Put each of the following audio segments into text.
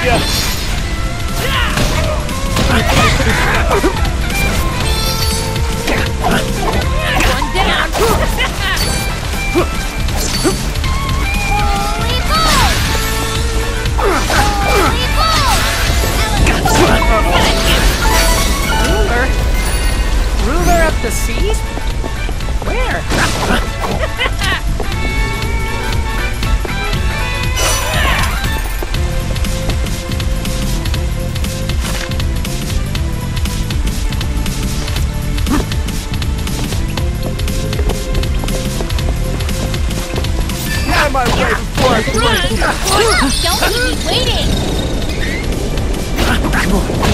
One down! Holy! Holy! Ruler? Ruler of the seas? Where? Holy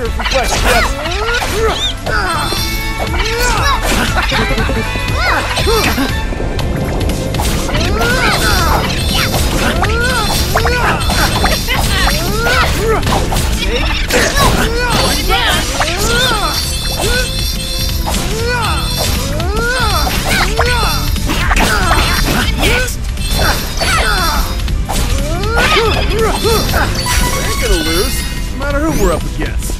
will be faster we flex, yes! We ain't gonna lose, no matter who we're up against.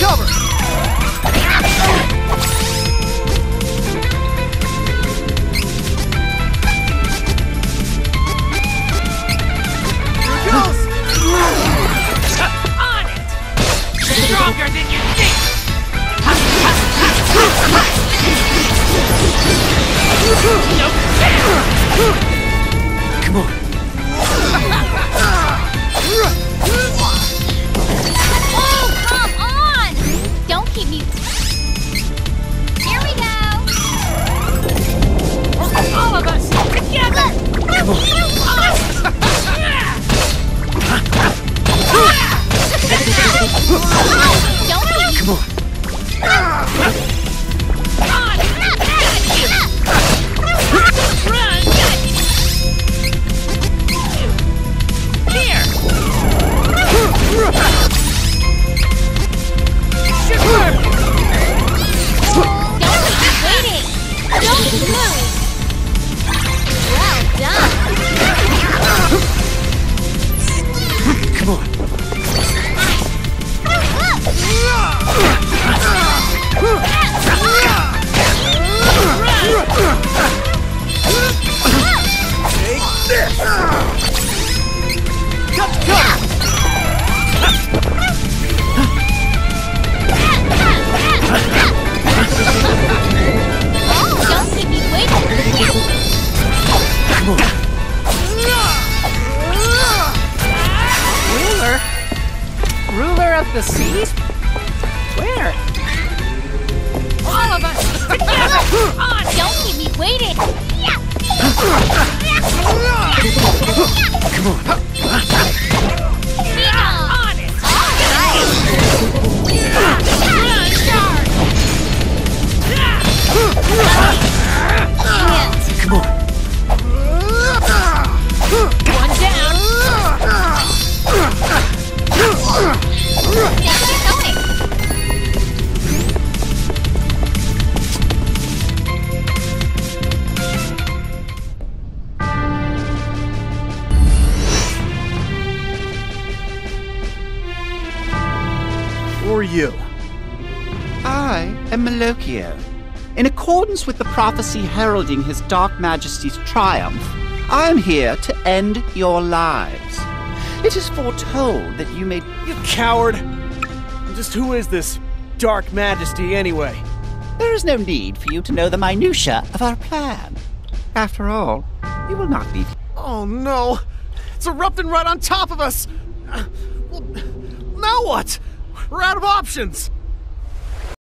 Cover! On it! Stronger than you think! Come on. Ruler of the seas? Where? All of us! On! Oh, don't keep me waiting! Come. On Who are you? I am Malocchio. In accordance with the prophecy heralding his Dark Majesty's triumph, I am here to end your lives. It is foretold that you may. You coward! Just who is this Dark Majesty anyway? There is no need for you to know the minutiae of our plan. After all, you will not be. Oh no! It's erupting right on top of us! Well, now what? We're out of options!